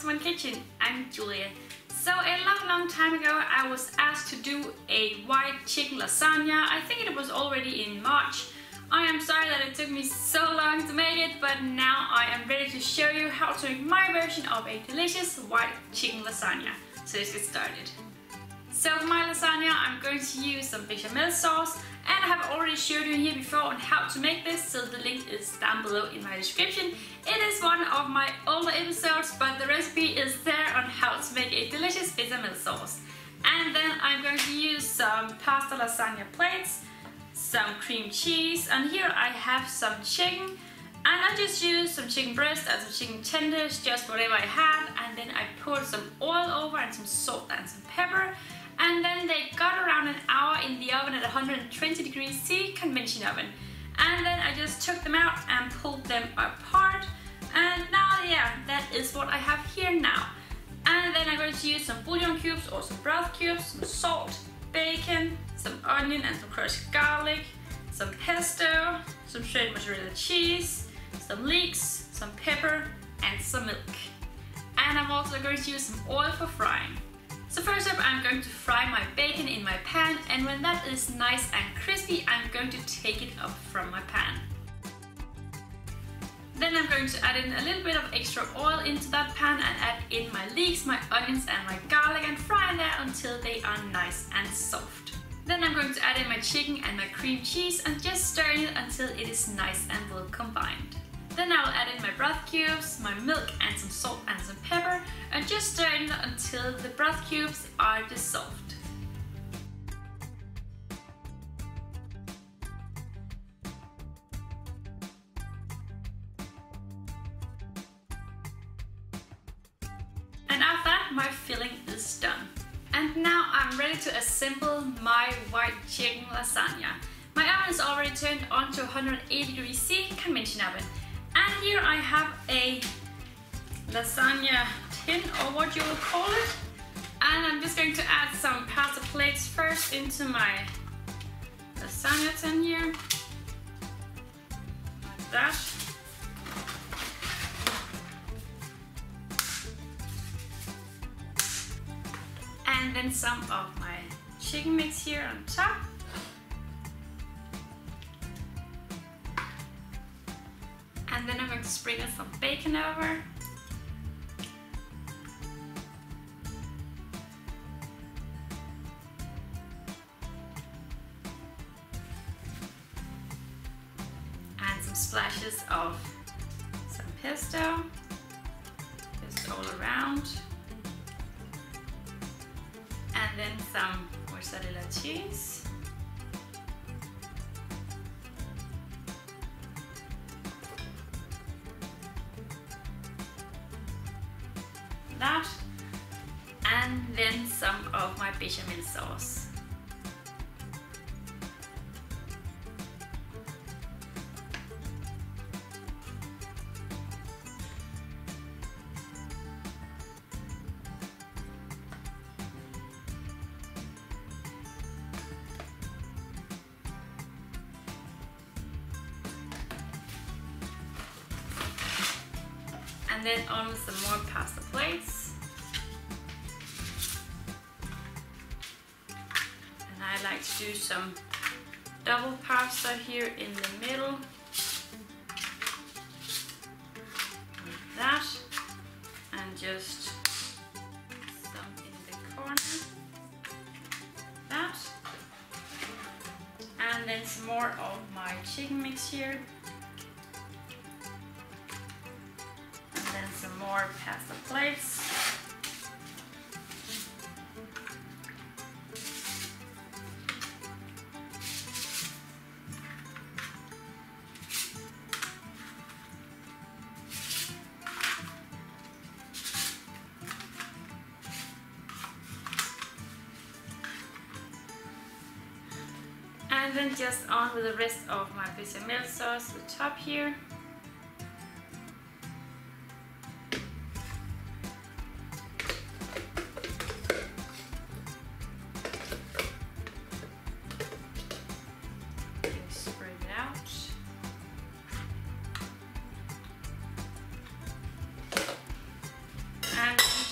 to my kitchen. I'm Julia. So a long, long time ago, I was asked to do a white chicken lasagna. I think it was already in March. I am sorry that it took me so long to make it, but now I am ready to show you how to make my version of a delicious white chicken lasagna. So let's get started. So for my lasagna, I'm going to use some bechamel sauce, and I have already showed you here before on how to make this, so the link is down below in my description. It is one of my episodes, but the recipe is there on how to make a delicious bechamel sauce. And then I'm going to use some pasta lasagna plates, some cream cheese, and here I have some chicken. And I just used some chicken breast and some chicken tenders, just whatever I had. And then I poured some oil over and some salt and some pepper. And then they got around an hour in the oven at 120 degrees C convention oven. And then I just took them out and pulled them apart. And now, yeah, that is what I have here now. And then I'm going to use some bouillon cubes or some broth cubes, some salt, bacon, some onion and some crushed garlic, some pesto, some shredded mozzarella cheese, some leeks, some pepper, and some milk. And I'm also going to use some oil for frying. So first up I'm going to fry my bacon in my pan and when that is nice and crispy I'm going to take it up from my pan. Then I'm going to add in a little bit of extra oil into that pan and add in my leeks, my onions and my garlic and fry that until they are nice and soft. Then I'm going to add in my chicken and my cream cheese and just stir it until it is nice and well combined. Then I will add in my broth cubes, my milk and some salt and some pepper and just stir it until the broth cubes are dissolved. My filling is done. And now I'm ready to assemble my white chicken lasagna. My oven is already turned on to 180 degrees C convention oven and here I have a lasagna tin or what you will call it. And I'm just going to add some pasta plates first into my lasagna tin here. Like that. And then some of my chicken mix here on top. And then I'm going to sprinkle some bacon over. And some splashes of some pesto, just all around. Then some mozzarella cheese. that and then some of my bechamel sauce. And then on with some more pasta plates. And I like to do some double pasta here in the middle. Like that. And just some in the corner. That. And then some more of my chicken mix here. More plates. And then just on with the rest of my bechamel sauce, the top here.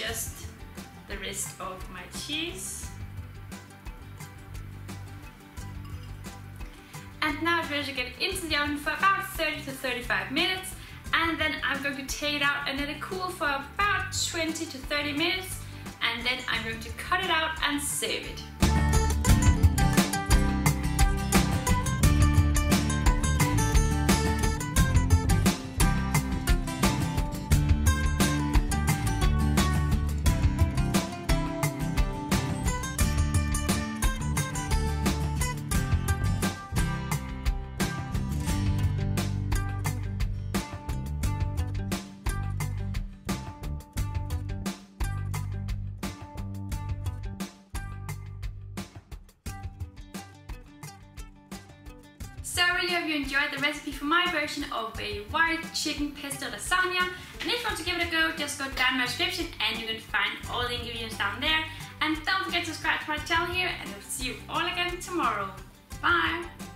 Just the rest of my cheese. And now it's ready to get into the oven for about 30 to 35 minutes. And then I'm going to take it out and let it cool for about 20 to 30 minutes. And then I'm going to cut it out and serve it. So I really hope you enjoyed the recipe for my version of a white chicken pesto lasagna. And if you want to give it a go, just go down my description and you can find all the ingredients down there. And don't forget to subscribe to my channel here and I'll see you all again tomorrow. Bye!